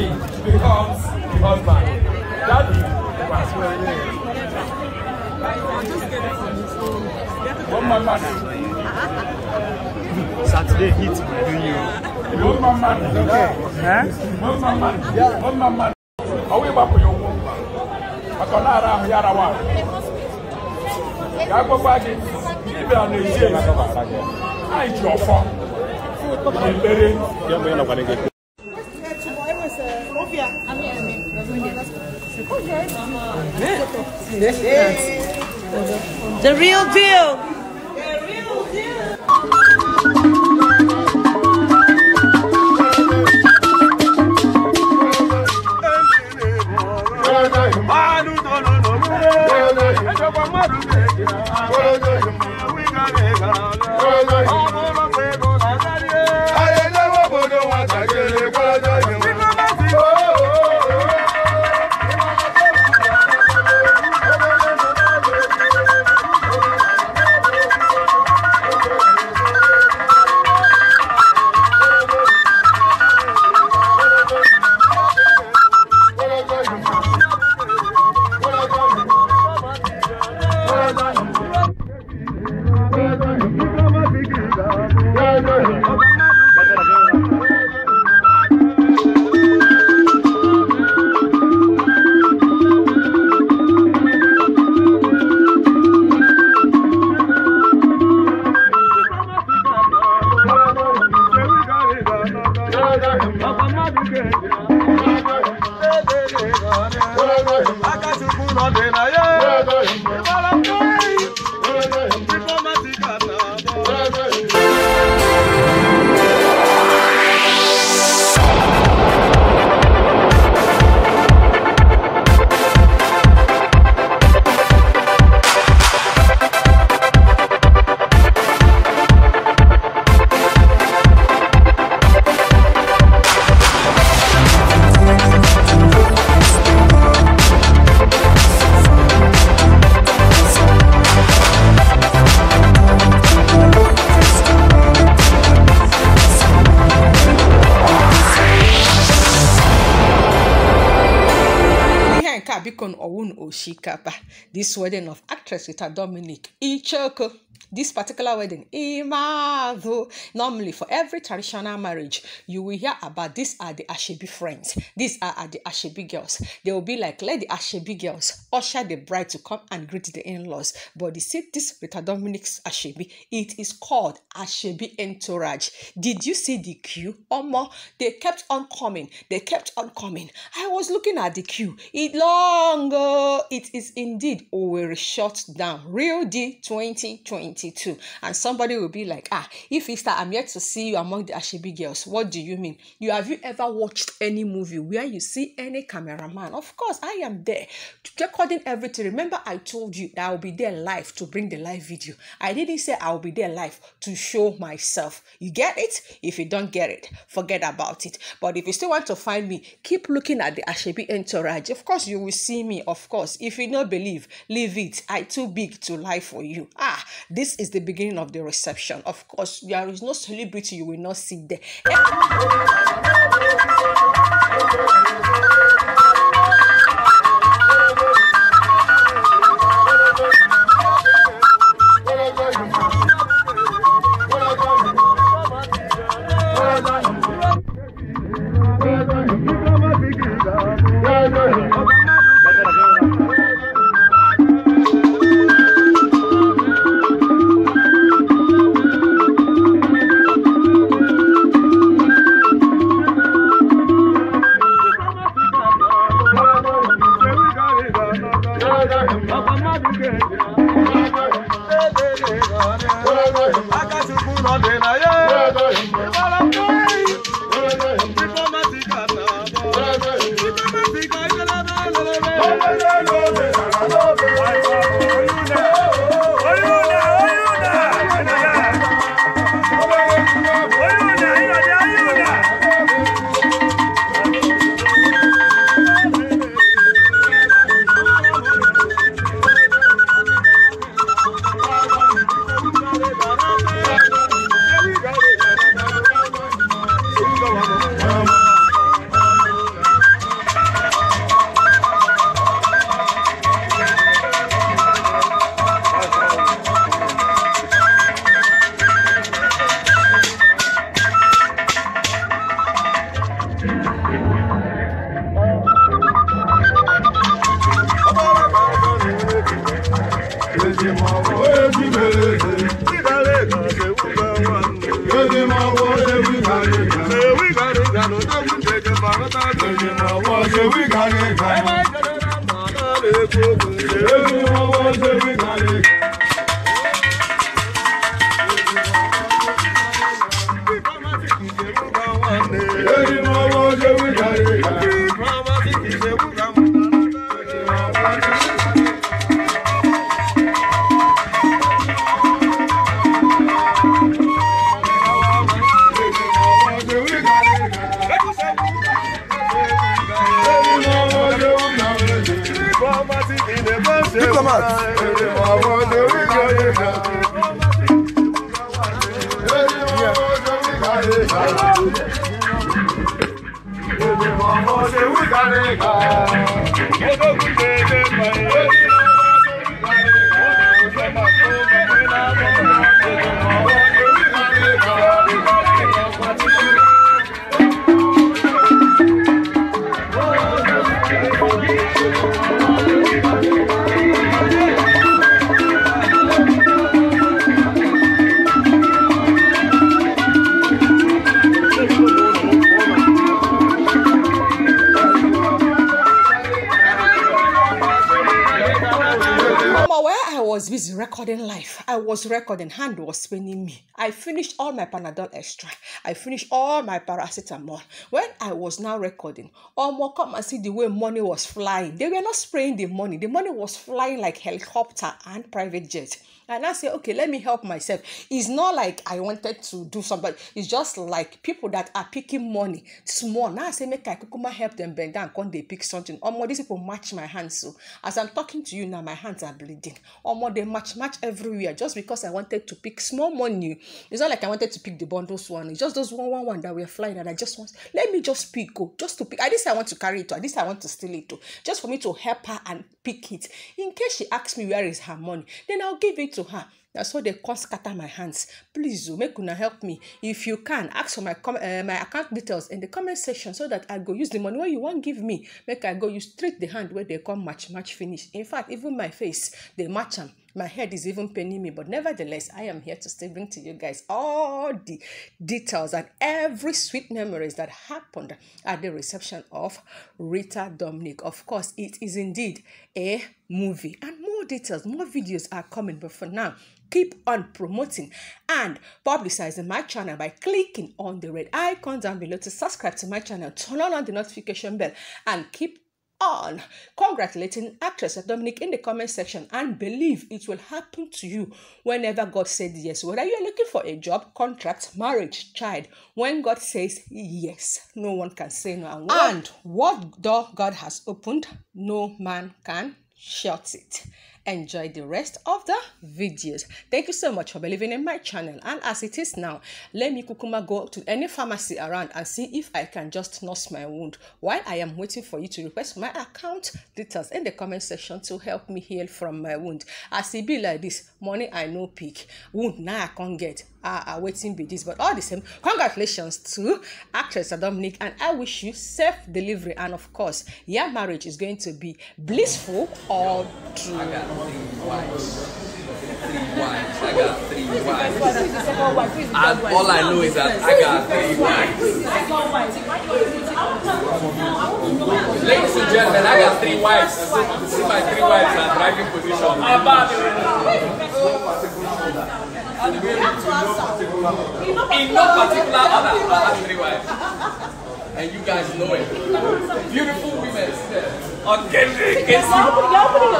Daddy becomes the husband. Daddy was wearing. One man. Saturday heat. will bring you. One man man is okay. Eh? One man man. Yeah. One man man. Are we back for your womb? Akọ̀lá ara mi yára wà. Yàgbọ́ báyìí, níbi àná ìṣe. Àìjì ọ̀fọ́. Ìlérí. Yẹ́n bẹ́ẹ̀ náà wà ní kékeré. The real deal. ihe nke a biko ọwụn oshikapa this wedding of actress Rita Dominic Ichoko this particular wedding Imado normally for every traditional marriage you will hear about these are the Ashebi friends. These are, the Ashebi girls. They will be like let the Ashebi girls usher the bride to come and greet the in-laws. But they see this Rita Dominic's Ashebi it is called Ashebi entourage. Did you see the queue? Omo they kept on coming. They kept on coming. I was looking at the queue. It long oh, it is indeed Owerri shut down. Real D 2022 and somebody will be like ah Ifystar I'm yet to see you among the Ashebi girls. What do you mean? You have you ever watched any movie where you see any cameraman? Of course I am there recording everything. Remember I told you that I'll be there live to bring the live video. I didn't say I'll be there live to show myself. You get it? If you don't get it forget about it. But if you still want to find me keep looking at the Ashebi entourage. Of course you will see me of course. If you don't believe leave it. I too big to lie for you. Ah this is the beginning of the reception. Of course there is no celebrity you will not see there Sunday night. diplomat. Yeah. Was recording, hand was spinning me. I finished all my Panadol extra. I finished all my paracetamol. When I was now recording, Omo, come and see the way money was flying. They were not spraying the money. The money was flying like helicopter and private jet. And I say, okay, let me help myself. It's not like I wanted to do something. It's just like people that are picking money small. Now I say, make I kukuma help them bend down, come they pick something. Omo, these people match my hands. So as I'm talking to you now, my hands are bleeding. Omo, they match match everywhere just because I wanted to pick small money. It's not like I wanted to pick the bundles one. It's just those one one one that were flying, and I just want let me just pick go, just to pick. At least I want to carry it. Oh. At least I want to steal it too, just for me to help her and pick it. In case she asks me where is her money, then I'll give it to her. na so dey come scatter my hands. Please o make una help me. If you can ask for my com uh, my account details in the comment section so that i go use the money wey you wan give me. Make i go use treat the hand wey dey come match match finish. In fact even my face dey match my head is even paining me but nevertheless i am here to still bring to you guys all the details and every sweet memories that happened at the reception of rita dominic. Of course it is indeed a movie and more details more videos are coming but for now keep on promoting and publicizing my channel by clicking on the red icon down below to subscribe to my channel turn on the notification bell and keep on congratulating actress Dominic in the comment section and believe it will happen to you whenever God said yes. Whether you're looking for a job, contract, marriage, child, when God says yes, no one can say no. And what, and what door God has opened, no man can shut it enjoy the rest of the videos. Thank you so much for believing in my channel. And as it is now let me kukuma go to any pharmacy around and see if i can just nurse my wound while i am waiting for you to request my account details in the comment section to help me heal from my wound. As e be like this money i no pick wound now i can't get ah ah waiting be this but all the same congratulations to actress dominic and i wish you safe delivery and of course your marriage is going to be blissful all through I got three wives. Three wives. I got three wives. And all I know is that I got three wives. Ladies and gentlemen, I got three wives. See my three wives are driving position. In no particular order, I have three wives. And you guys know it. Beautiful women. Okay,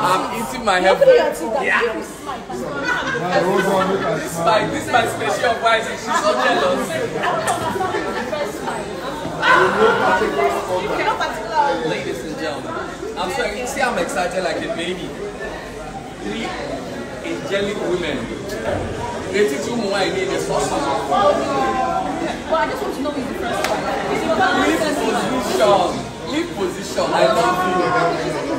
I'm eating my head. Yeah. This is my this is my special wife. She's so jealous. Ladies and gentlemen, I'm sorry. You see, I'm excited like a baby. Three angelic women. They teach you. Well, I just want to know who's the first one. Is Leave position. Leave position. I love you.